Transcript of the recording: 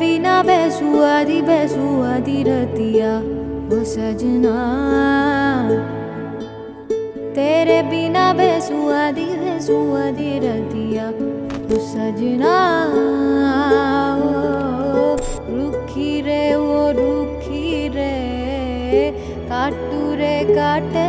बिना बैसुआरी बैसुआरी रहतिया वो सजना तेरे बिना बैसुआरी बैसुआरी रतिया वो सजना रुखी रे वो रुखी रे काटू रे काटे